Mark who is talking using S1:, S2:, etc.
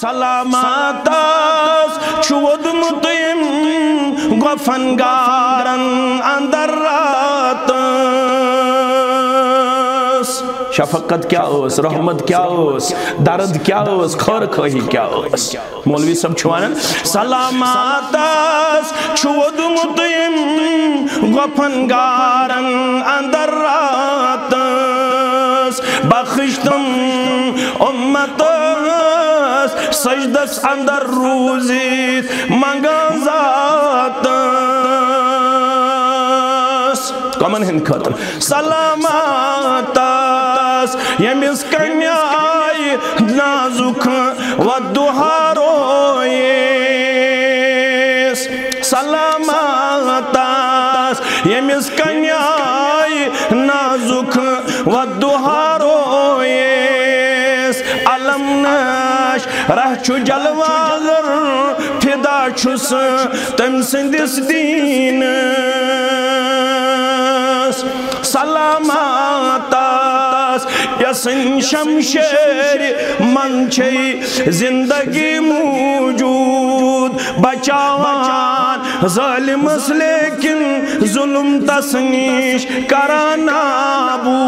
S1: सलामत वोदमुत गफन गारन अंदर रात शफकत क्या उस रहमत क्या उस दर्द क्या उस खर खही क्या उस मौलवी सब छुआन सलामत वोदमुत गफन गारन अंदर रात बख्श तुम उम्मत सजदस अंदर रूजित मंगाजात कमन हिंद खतर सलामत यमिस कन्याय नाजुक व दुहारो सलामत यमिस कन्याय नाजुक व दुहारो अलम नश। रह जलवागर, फिदा छुस तम सिंदिस दीन। सलामत यसन शमशेर मन ज़िंदगी मौजूद। बचावान जालिमस लेकिन जुल्म तस निश कराना बू